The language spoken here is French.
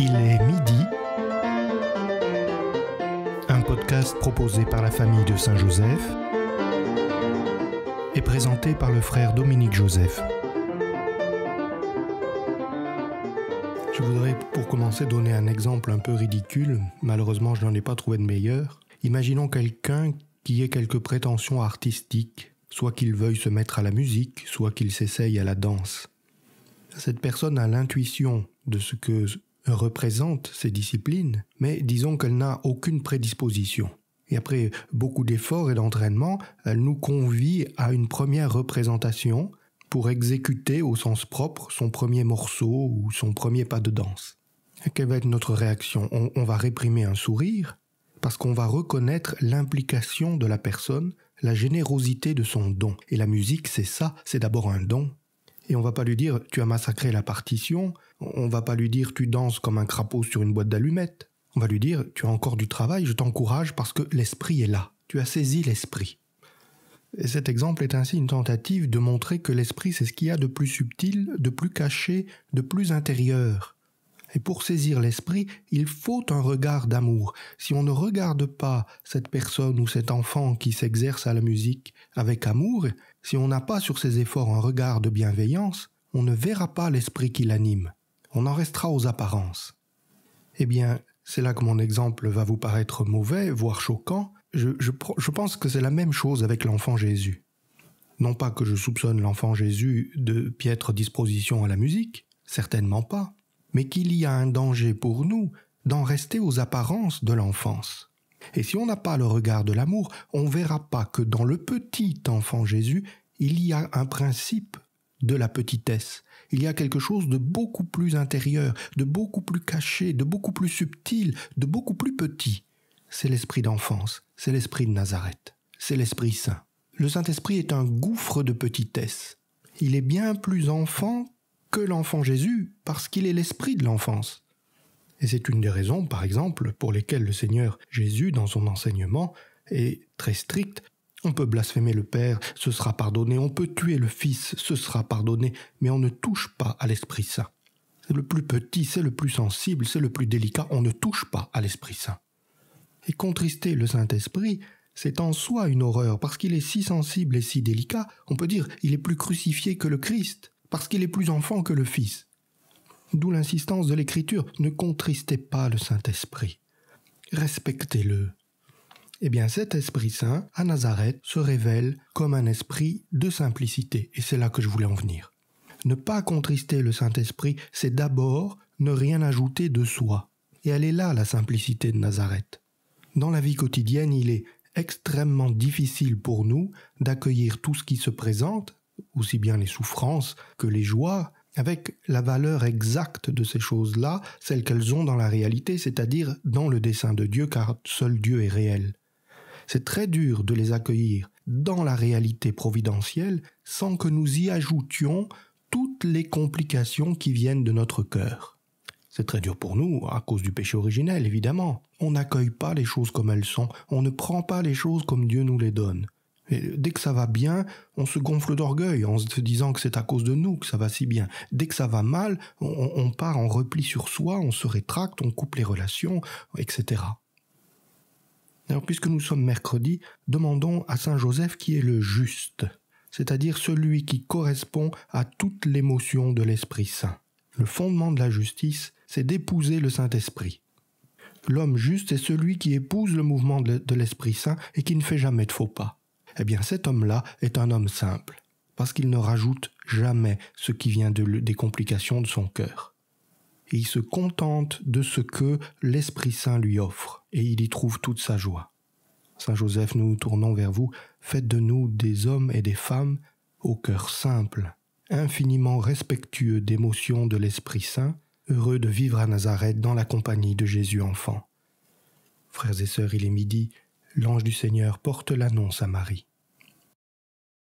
Il est midi. Un podcast proposé par la famille de Saint-Joseph et présenté par le frère Dominique Joseph. Je voudrais pour commencer donner un exemple un peu ridicule. Malheureusement, je n'en ai pas trouvé de meilleur. Imaginons quelqu'un qui ait quelques prétentions artistiques, soit qu'il veuille se mettre à la musique, soit qu'il s'essaye à la danse. Cette personne a l'intuition de ce que représente ces disciplines, mais disons qu'elle n'a aucune prédisposition. Et après beaucoup d'efforts et d'entraînement, elle nous convie à une première représentation pour exécuter au sens propre son premier morceau ou son premier pas de danse. quelle va être notre réaction? On, on va réprimer un sourire parce qu'on va reconnaître l'implication de la personne, la générosité de son don. Et la musique, c'est ça, c'est d'abord un don. Et on va pas lui dire tu as massacré la partition, on va pas lui dire tu danses comme un crapaud sur une boîte d'allumettes. On va lui dire tu as encore du travail, je t'encourage parce que l'esprit est là. Tu as saisi l'esprit. Et cet exemple est ainsi une tentative de montrer que l'esprit c'est ce qu'il y a de plus subtil, de plus caché, de plus intérieur. Et pour saisir l'esprit, il faut un regard d'amour. Si on ne regarde pas cette personne ou cet enfant qui s'exerce à la musique avec amour, si on n'a pas sur ses efforts un regard de bienveillance, on ne verra pas l'esprit qui l'anime. On en restera aux apparences. Eh bien, c'est là que mon exemple va vous paraître mauvais, voire choquant. Je, je pense que c'est la même chose avec l'enfant Jésus. Non pas que je soupçonne l'enfant Jésus de piètre disposition à la musique, certainement pas mais qu'il y a un danger pour nous d'en rester aux apparences de l'enfance. Et si on n'a pas le regard de l'amour, on verra pas que dans le petit enfant Jésus, il y a un principe de la petitesse. Il y a quelque chose de beaucoup plus intérieur, de beaucoup plus caché, de beaucoup plus subtil, de beaucoup plus petit. C'est l'esprit d'enfance, c'est l'esprit de Nazareth, c'est l'Esprit Saint. Le Saint-Esprit est un gouffre de petitesse. Il est bien plus enfant que l'enfant Jésus parce qu'il est l'esprit de l'enfance. Et c'est une des raisons, par exemple, pour lesquelles le Seigneur Jésus, dans son enseignement, est très strict. On peut blasphémer le Père, ce sera pardonné, on peut tuer le Fils, ce sera pardonné, mais on ne touche pas à l'Esprit Saint. C'est le plus petit, c'est le plus sensible, c'est le plus délicat, on ne touche pas à l'Esprit Saint. Et contrister le Saint-Esprit, c'est en soi une horreur, parce qu'il est si sensible et si délicat, on peut dire il est plus crucifié que le Christ parce qu'il est plus enfant que le Fils. D'où l'insistance de l'Écriture, ne contristez pas le Saint-Esprit, respectez-le. Eh bien cet Esprit Saint, à Nazareth, se révèle comme un esprit de simplicité, et c'est là que je voulais en venir. Ne pas contrister le Saint-Esprit, c'est d'abord ne rien ajouter de soi. Et elle est là la simplicité de Nazareth. Dans la vie quotidienne, il est extrêmement difficile pour nous d'accueillir tout ce qui se présente aussi bien les souffrances que les joies, avec la valeur exacte de ces choses-là, celles qu'elles ont dans la réalité, c'est-à-dire dans le dessein de Dieu, car seul Dieu est réel. C'est très dur de les accueillir dans la réalité providentielle sans que nous y ajoutions toutes les complications qui viennent de notre cœur. C'est très dur pour nous, à cause du péché originel, évidemment. On n'accueille pas les choses comme elles sont, on ne prend pas les choses comme Dieu nous les donne. Dès que ça va bien, on se gonfle d'orgueil en se disant que c'est à cause de nous que ça va si bien. Dès que ça va mal, on, part en repli sur soi, on se rétracte, on coupe les relations, etc. Alors puisque nous sommes mercredi, demandons à Saint Joseph qui est le juste, c'est-à-dire celui qui correspond à toute l'émotion de l'Esprit Saint. Le fondement de la justice, c'est d'épouser le Saint-Esprit. L'homme juste est celui qui épouse le mouvement de l'Esprit Saint et qui ne fait jamais de faux pas eh bien cet homme-là est un homme simple, parce qu'il ne rajoute jamais ce qui vient des complications de son cœur. Il se contente de ce que l'Esprit Saint lui offre, et il y trouve toute sa joie. Saint Joseph, nous nous tournons vers vous, faites de nous des hommes et des femmes au cœur simple, infiniment respectueux d'émotions de l'Esprit Saint, heureux de vivre à Nazareth dans la compagnie de Jésus enfant. Frères et sœurs, il est midi, l'ange du Seigneur porte l'annonce à Marie.